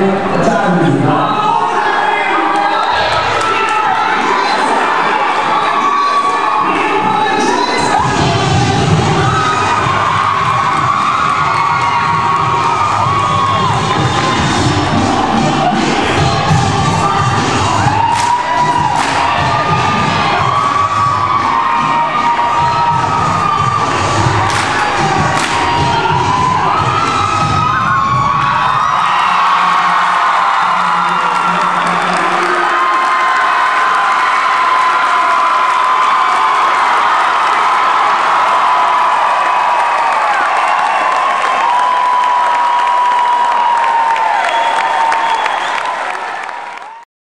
我嫁给